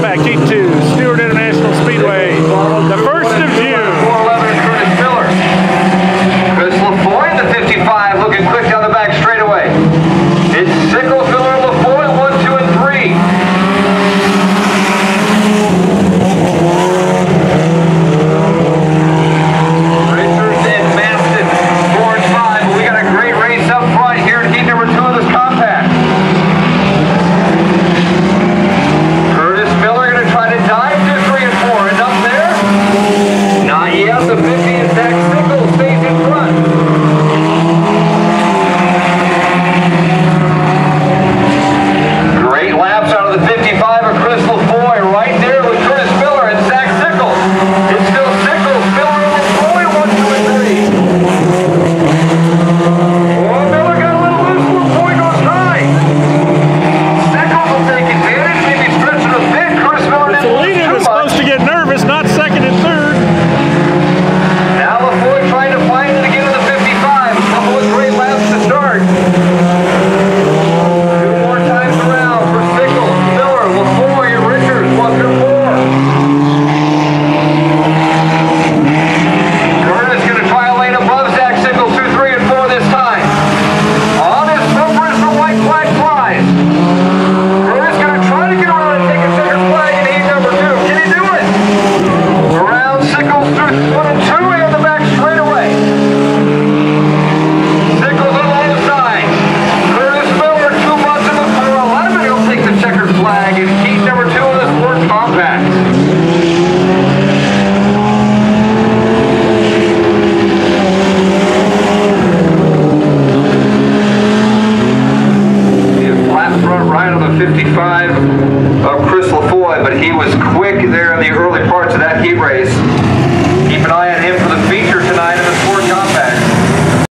back but he was quick there in the early parts of that heat race. Keep an eye on